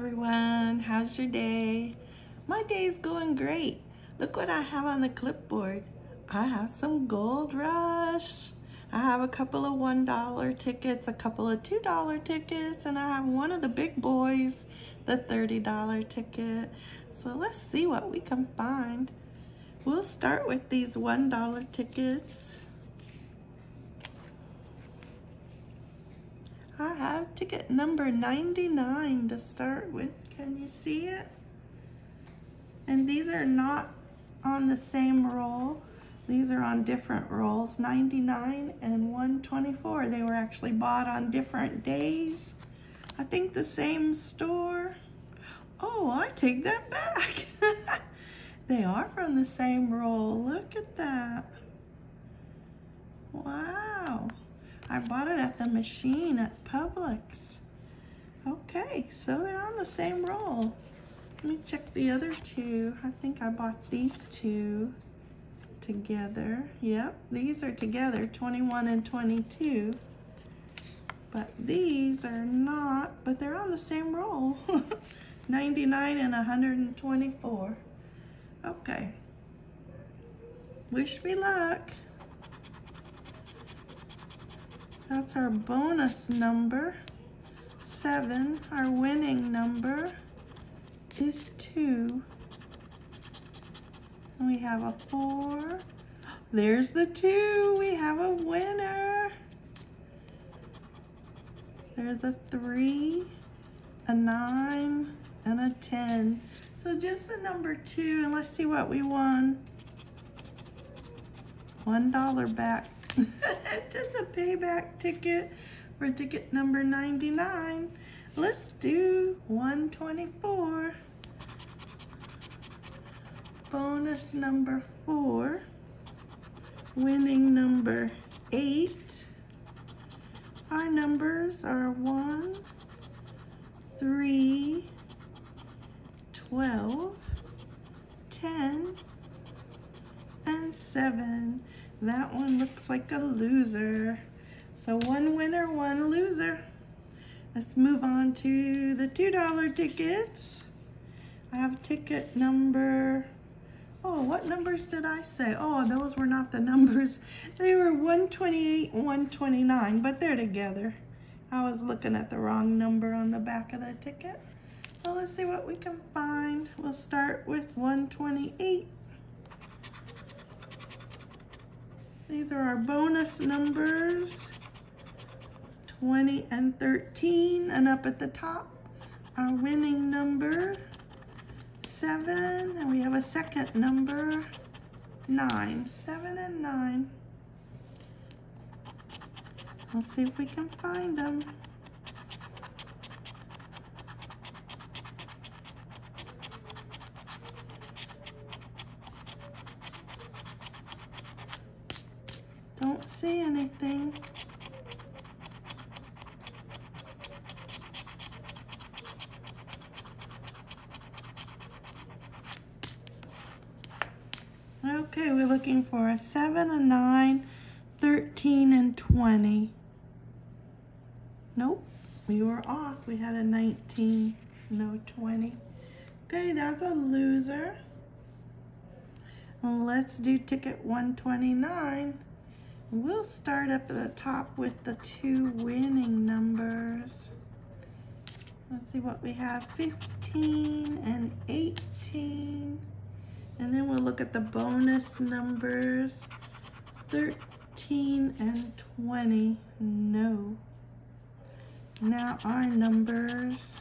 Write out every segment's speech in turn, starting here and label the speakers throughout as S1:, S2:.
S1: everyone. How's your day? My day's going great. Look what I have on the clipboard. I have some Gold Rush. I have a couple of $1 tickets, a couple of $2 tickets, and I have one of the big boys, the $30 ticket. So let's see what we can find. We'll start with these $1 tickets. I have ticket number 99 to start with. Can you see it? And these are not on the same roll. These are on different rolls, 99 and 124. They were actually bought on different days. I think the same store. Oh, I take that back. they are from the same roll. Look at that. Wow. I bought it at the machine at Publix. Okay, so they're on the same roll. Let me check the other two. I think I bought these two together. Yep, these are together, 21 and 22. But these are not, but they're on the same roll. 99 and 124. Okay. Wish me luck. That's our bonus number. Seven, our winning number is two. And we have a four. There's the two. We have a winner. There's a three, a nine, and a 10. So just the number two, and let's see what we won. One dollar back. Just a payback ticket for ticket number 99. Let's do 124. Bonus number four. Winning number eight. Our numbers are one, three, 12, 10, and 7. That one looks like a loser. So one winner, one loser. Let's move on to the $2 tickets. I have ticket number, oh, what numbers did I say? Oh, those were not the numbers. They were 128 129, but they're together. I was looking at the wrong number on the back of the ticket. Well, let's see what we can find. We'll start with 128. These are our bonus numbers, 20 and 13. And up at the top, our winning number, seven. And we have a second number, nine, seven and nine. Let's see if we can find them. Don't see anything. Okay, we're looking for a 7, a 9, 13, and 20. Nope, we were off. We had a 19, no 20. Okay, that's a loser. Let's do ticket 129. We'll start up at the top with the two winning numbers. Let's see what we have, 15 and 18. And then we'll look at the bonus numbers, 13 and 20, no. Now our numbers,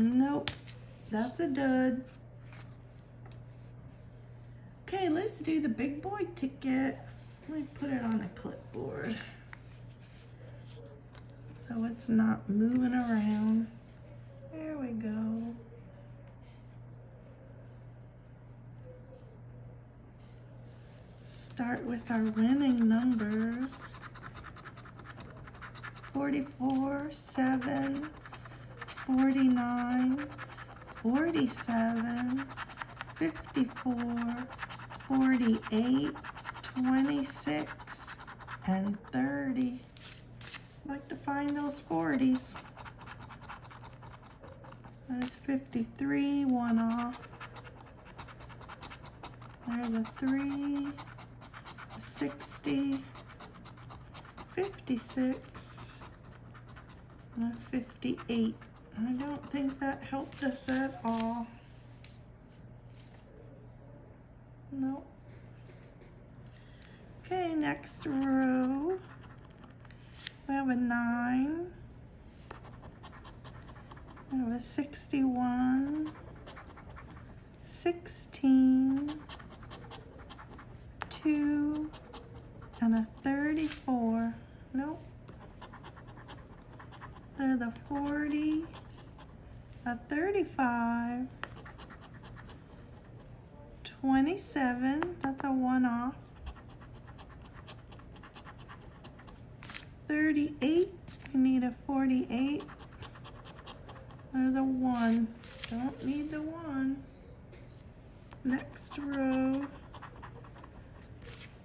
S1: Nope, that's a dud. Okay, let's do the big boy ticket. Let me put it on a clipboard so it's not moving around. There we go. Start with our winning numbers. 44, 7, 49, 47, 54, 48, 26, and 30. I'd like to find those 40s. There's 53, one off. There's a 3, 60, 56, and a 58. I don't think that helped us at all. Nope. Okay, next row. We have a 9. We have a 61. 16. 2. And a 34. Nope. There's a 40. A 35. 27, that's a one off. 38, you need a 48. There's a one, don't need the one. Next row,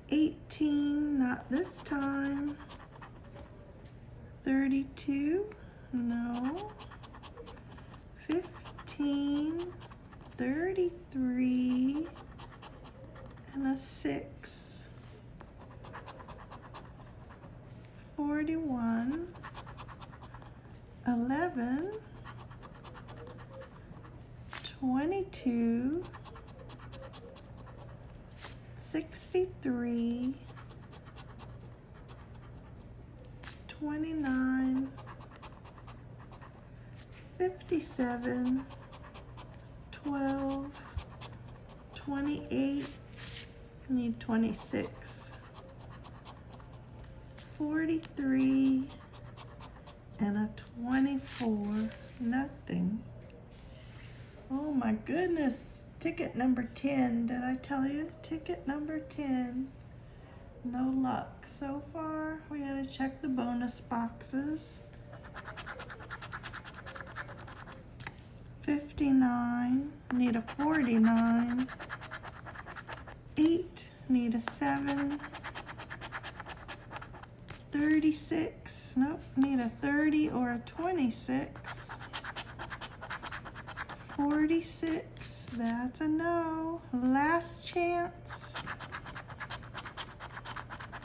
S1: 18, not this time. 32, no. 15, 33, and a 6. 41, 11, 22, 63, 29, 57, 12, 28, need 26, 43, and a 24, nothing. Oh my goodness, ticket number 10, did I tell you? Ticket number 10. No luck so far. We gotta check the bonus boxes. 59, need a 49, 8, need a 7, 36, nope, need a 30 or a 26, 46, that's a no, last chance,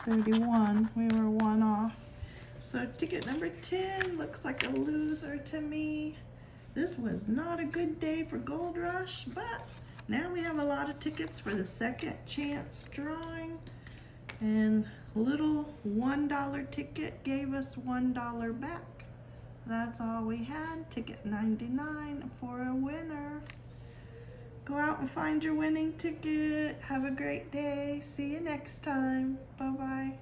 S1: 31, we were one off. So ticket number 10 looks like a loser to me. This was not a good day for Gold Rush, but now we have a lot of tickets for the second chance drawing. And little $1 ticket gave us $1 back. That's all we had, ticket 99 for a winner. Go out and find your winning ticket. Have a great day. See you next time. Bye-bye.